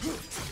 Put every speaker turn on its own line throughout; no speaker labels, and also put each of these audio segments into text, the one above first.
the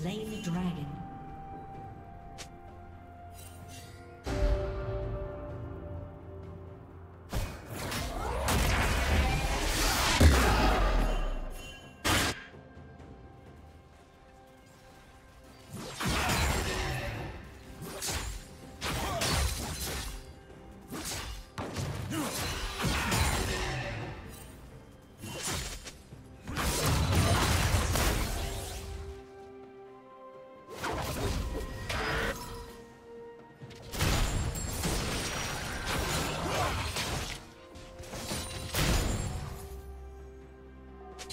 Slain the dragon.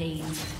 Rampage.